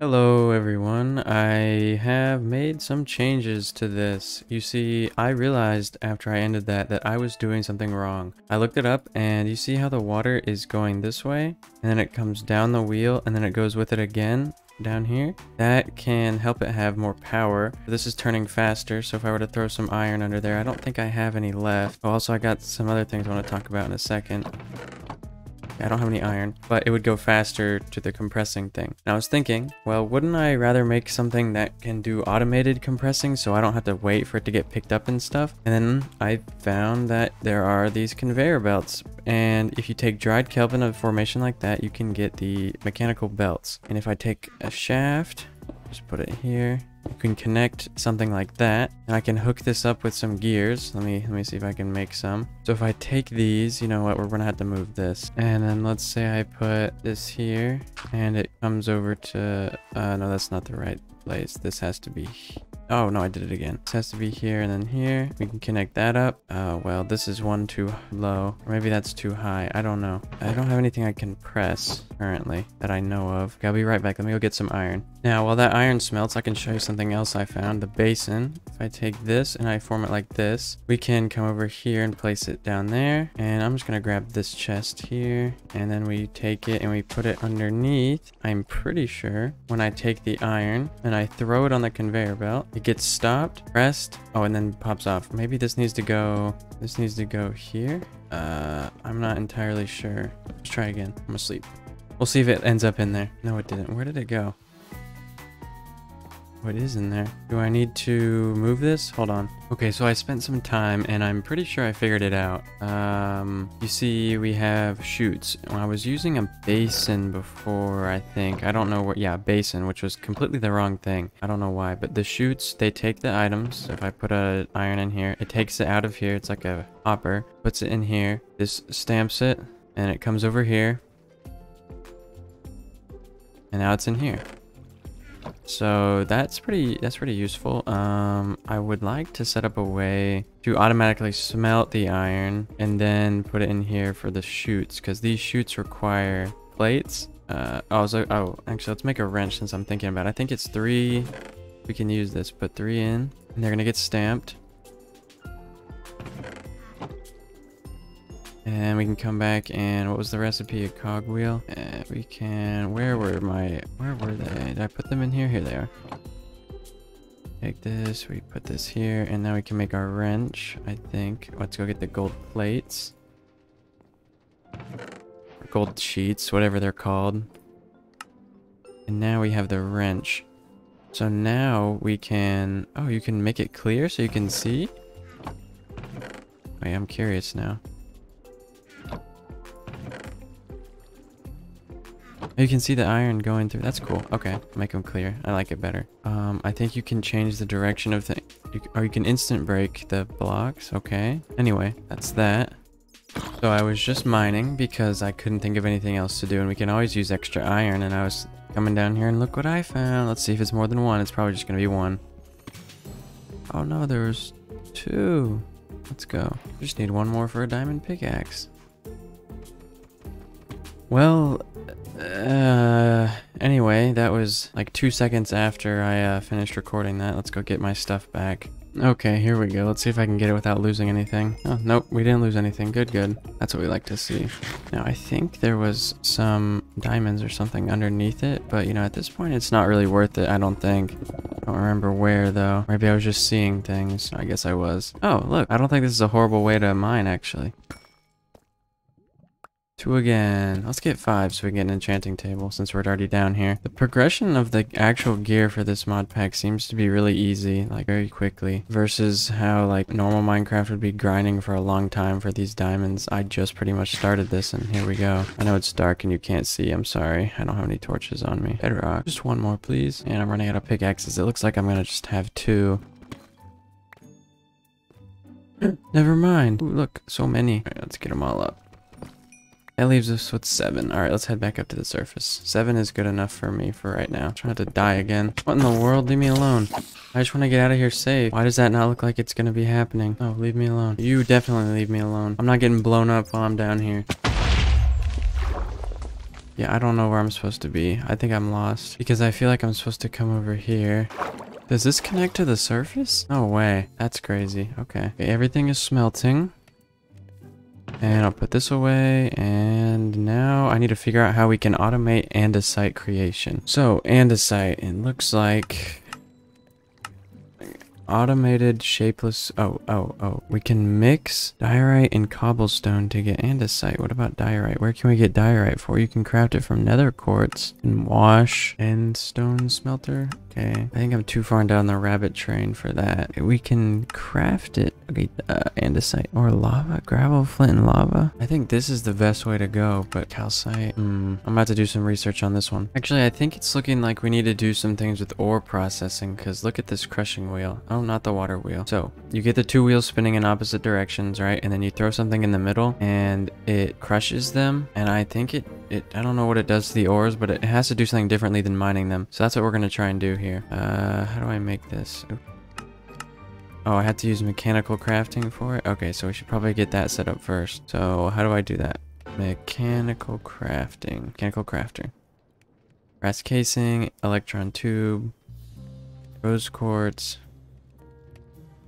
Hello everyone, I have made some changes to this. You see, I realized after I ended that that I was doing something wrong. I looked it up and you see how the water is going this way and then it comes down the wheel and then it goes with it again down here. That can help it have more power. This is turning faster, so if I were to throw some iron under there, I don't think I have any left. Oh, also, I got some other things I want to talk about in a second. I don't have any iron, but it would go faster to the compressing thing. And I was thinking, well, wouldn't I rather make something that can do automated compressing so I don't have to wait for it to get picked up and stuff? And then I found that there are these conveyor belts. And if you take dried kelp in of formation like that, you can get the mechanical belts. And if I take a shaft, just put it here, you can connect something like that. And I can hook this up with some gears. Let me let me see if I can make some. So if I take these, you know what, we're gonna have to move this. And then let's say I put this here and it comes over to, uh, no, that's not the right place. This has to be Oh, no, I did it again. This has to be here and then here. We can connect that up. Oh, well, this is one too low. Or maybe that's too high. I don't know. I don't have anything I can press currently that I know of. Okay, I'll be right back. Let me go get some iron. Now, while that iron smelts, I can show you something else I found. The basin. If I take this and I form it like this, we can come over here and place it down there. And I'm just going to grab this chest here. And then we take it and we put it underneath. I'm pretty sure when I take the iron and I throw it on the conveyor belt, it gets stopped, pressed, oh, and then pops off. Maybe this needs to go, this needs to go here. Uh, I'm not entirely sure. Let's try again. I'm gonna. We'll see if it ends up in there. No, it didn't. Where did it go? What is in there? Do I need to move this? Hold on. Okay, so I spent some time and I'm pretty sure I figured it out. Um, you see we have chutes. I was using a basin before, I think. I don't know what, yeah, basin, which was completely the wrong thing. I don't know why, but the chutes, they take the items. If I put a iron in here, it takes it out of here. It's like a hopper, puts it in here. This stamps it and it comes over here. And now it's in here. So that's pretty that's pretty useful. Um, I would like to set up a way to automatically smelt the iron and then put it in here for the chutes because these chutes require plates. Uh, oh, so, oh, actually, let's make a wrench since I'm thinking about it. I think it's three. We can use this. Put three in, and they're gonna get stamped. And we can come back and what was the recipe? A cogwheel. And we can, where were my, where were they? Did I put them in here? Here they are. Take this, we put this here, and now we can make our wrench, I think. Let's go get the gold plates. Gold sheets, whatever they're called. And now we have the wrench. So now we can, oh, you can make it clear so you can see? Wait, I'm curious now. You can see the iron going through. That's cool. Okay, make them clear. I like it better. Um, I think you can change the direction of. You, or you can instant break the blocks. Okay. Anyway, that's that. So I was just mining because I couldn't think of anything else to do. And we can always use extra iron. And I was coming down here and look what I found. Let's see if it's more than one. It's probably just going to be one. Oh no, there's two. Let's go. Just need one more for a diamond pickaxe. Well, uh, anyway, that was like two seconds after I uh, finished recording that. Let's go get my stuff back. Okay, here we go. Let's see if I can get it without losing anything. Oh, nope, we didn't lose anything. Good, good. That's what we like to see. Now, I think there was some diamonds or something underneath it, but you know, at this point, it's not really worth it, I don't think. I don't remember where, though. Maybe I was just seeing things. I guess I was. Oh, look, I don't think this is a horrible way to mine, actually. Two again. Let's get five so we get an enchanting table since we're already down here. The progression of the actual gear for this mod pack seems to be really easy, like very quickly, versus how like normal Minecraft would be grinding for a long time for these diamonds. I just pretty much started this and here we go. I know it's dark and you can't see. I'm sorry. I don't have any torches on me. Bedrock. Just one more, please. And I'm running out of pickaxes. It looks like I'm gonna just have two. Never mind. Ooh, look, so many. All right, let's get them all up. That leaves us with seven. All right, let's head back up to the surface. Seven is good enough for me for right now. I'm trying to die again. What in the world? Leave me alone. I just want to get out of here safe. Why does that not look like it's going to be happening? Oh, leave me alone. You definitely leave me alone. I'm not getting blown up while I'm down here. Yeah, I don't know where I'm supposed to be. I think I'm lost because I feel like I'm supposed to come over here. Does this connect to the surface? No way. That's crazy. Okay. okay everything is smelting. And I'll put this away. And now I need to figure out how we can automate andesite creation. So andesite, it looks like automated shapeless oh oh oh we can mix diorite and cobblestone to get andesite what about diorite where can we get diorite for you can craft it from nether quartz and wash and stone smelter Okay, I think I'm too far down the rabbit train for that. We can craft it. Okay, uh, andesite or lava, gravel, flint, and lava. I think this is the best way to go, but calcite, hmm, I'm about to do some research on this one. Actually, I think it's looking like we need to do some things with ore processing, because look at this crushing wheel. Oh, not the water wheel. So, you get the two wheels spinning in opposite directions, right? And then you throw something in the middle, and it crushes them, and I think it it I don't know what it does to the ores, but it has to do something differently than mining them. So that's what we're gonna try and do here. Uh, how do I make this? Oh, I had to use mechanical crafting for it? Okay, so we should probably get that set up first. So how do I do that? Mechanical crafting. Mechanical crafter. Brass casing, electron tube, rose quartz,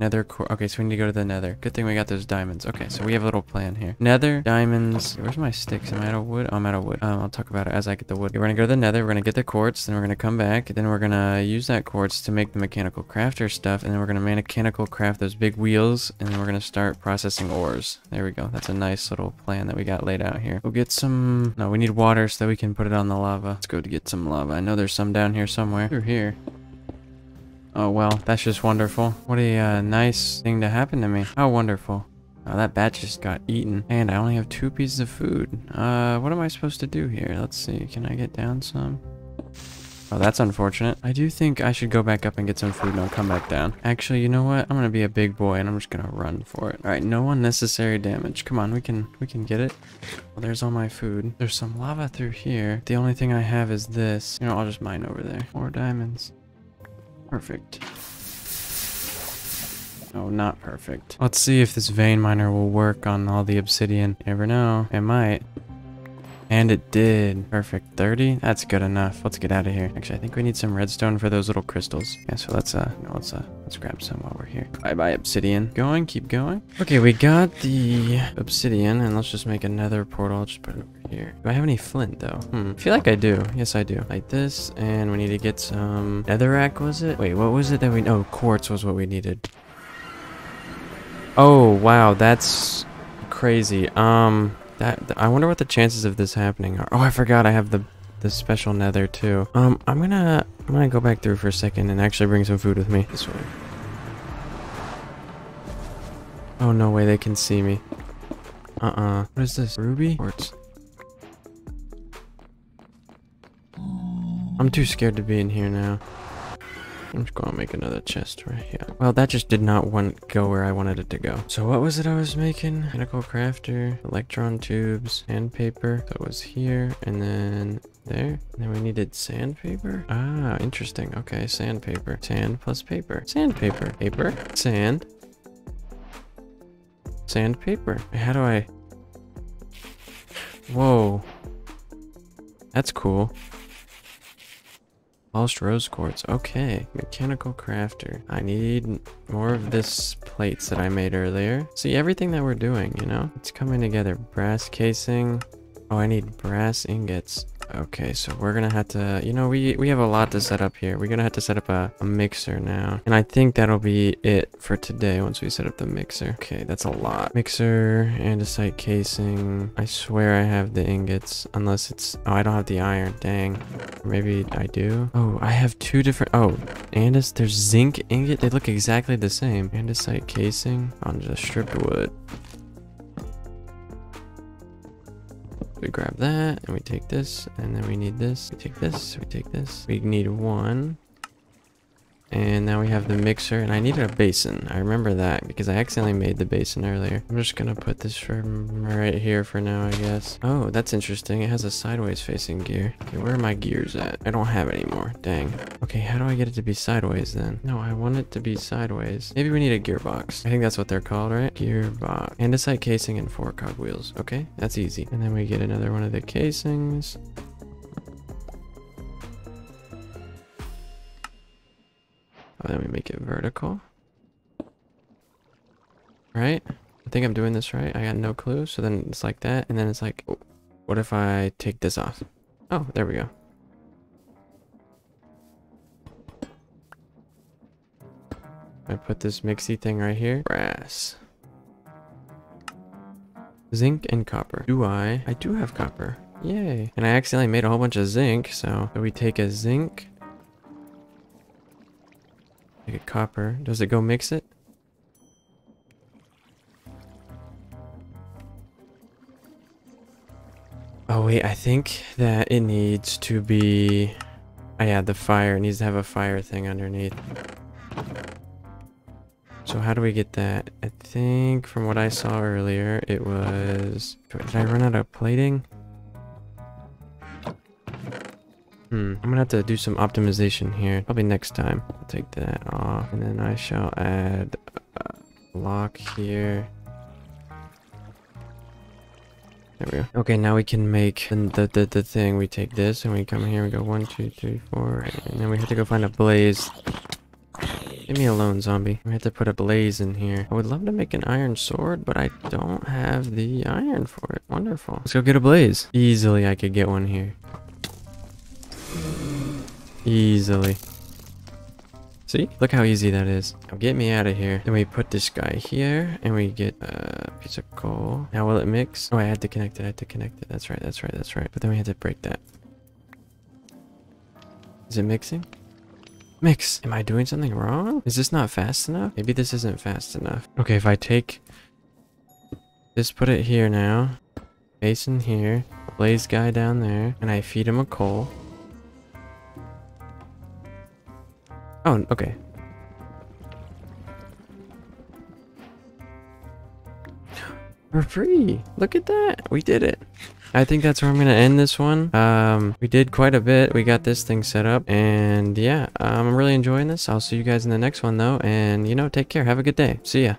Nether quartz. Okay, so we need to go to the nether. Good thing we got those diamonds. Okay, so we have a little plan here. Nether, diamonds. Where's my sticks? Am I out of wood? Oh, I'm out of wood. Um, I'll talk about it as I get the wood. Okay, we're gonna go to the nether. We're gonna get the quartz. Then we're gonna come back. Then we're gonna use that quartz to make the mechanical crafter stuff. And then we're gonna mechanical craft those big wheels. And then we're gonna start processing ores. There we go. That's a nice little plan that we got laid out here. We'll get some... No, we need water so that we can put it on the lava. Let's go to get some lava. I know there's some down here somewhere. Through here. Oh, well, that's just wonderful. What a uh, nice thing to happen to me. How wonderful. Oh, that bat just got eaten. And I only have two pieces of food. Uh, what am I supposed to do here? Let's see. Can I get down some? Oh, that's unfortunate. I do think I should go back up and get some food and I'll come back down. Actually, you know what? I'm gonna be a big boy and I'm just gonna run for it. All right, no unnecessary damage. Come on, we can we can get it. Well, there's all my food. There's some lava through here. The only thing I have is this. You know, I'll just mine over there. More diamonds. Perfect. Oh, not perfect. Let's see if this vein miner will work on all the obsidian. Never know. It might. And it did. Perfect. 30? That's good enough. Let's get out of here. Actually, I think we need some redstone for those little crystals. Yeah, so let's, uh, let's, uh, let's grab some while we're here. Bye-bye, obsidian. Going, keep going. Okay, we got the obsidian, and let's just make another portal. I'll just put it over here. Do I have any flint, though? Hmm. I feel like I do. Yes, I do. Like this, and we need to get some netherrack, was it? Wait, what was it that we... Oh, quartz was what we needed. Oh, wow, that's crazy. Um... That I wonder what the chances of this happening are. Oh, I forgot I have the the special nether too. Um, I'm gonna I'm gonna go back through for a second and actually bring some food with me. This way. Oh no way they can see me. Uh-uh. What is this? Ruby? Quartz. I'm too scared to be in here now. I'm just to make another chest right here. Well, that just did not want go where I wanted it to go. So what was it I was making? Mechanical crafter, electron tubes, sandpaper. That was here, and then there. And then we needed sandpaper. Ah, interesting. Okay, sandpaper. Sand plus paper. Sandpaper. Paper. Sand. Sandpaper. How do I... Whoa. That's cool. Polished rose quartz. Okay. Mechanical crafter. I need more of this plates that I made earlier. See, everything that we're doing, you know? It's coming together. Brass casing. Oh, I need brass ingots. Okay, so we're gonna have to, you know, we, we have a lot to set up here. We're gonna have to set up a, a mixer now. And I think that'll be it for today once we set up the mixer. Okay, that's a lot. Mixer, andesite casing. I swear I have the ingots, unless it's, oh, I don't have the iron, dang. Maybe I do. Oh, I have two different, oh, andesite, there's zinc ingot. They look exactly the same. Andesite casing on just stripped wood. We grab that and we take this and then we need this. We take this, we take this. We need one. And now we have the mixer and I needed a basin. I remember that because I accidentally made the basin earlier. I'm just gonna put this from right here for now, I guess. Oh, that's interesting. It has a sideways facing gear. Okay, where are my gears at? I don't have any more. Dang. Okay, how do I get it to be sideways then? No, I want it to be sideways. Maybe we need a gearbox. I think that's what they're called, right? Gearbox. Andesite casing and four cogwheels. Okay, that's easy. And then we get another one of the casings. Oh, then we make it vertical. Right? I think I'm doing this right. I got no clue. So then it's like that. And then it's like, oh, what if I take this off? Oh, there we go. I put this mixy thing right here. Brass. Zinc and copper. Do I? I do have copper. Yay. And I accidentally made a whole bunch of zinc, so we take a zinc. Take a copper. Does it go mix it? Oh wait, I think that it needs to be... Oh yeah, the fire. It needs to have a fire thing underneath. So how do we get that? I think from what I saw earlier, it was... Did I run out of plating? Hmm, I'm gonna have to do some optimization here. Probably next time. I'll take that off. And then I shall add a block here. There we go. Okay, now we can make the, the, the thing. We take this and we come here and go one, two, three, four. And then we have to go find a blaze. Leave me alone, zombie. We have to put a blaze in here. I would love to make an iron sword, but I don't have the iron for it. Wonderful. Let's go get a blaze. Easily I could get one here. Easily. See? Look how easy that is. Now get me out of here. Then we put this guy here and we get a piece of coal. Now will it mix? Oh, I had to connect it. I had to connect it. That's right. That's right. That's right. But then we had to break that. Is it mixing? Mix. Am I doing something wrong? Is this not fast enough? Maybe this isn't fast enough. Okay, if I take this, put it here now. Basin here. Blaze guy down there. And I feed him a coal. Oh, okay. We're free. Look at that. We did it. I think that's where I'm going to end this one. Um, we did quite a bit. We got this thing set up. And yeah, um, I'm really enjoying this. I'll see you guys in the next one, though. And, you know, take care. Have a good day. See ya.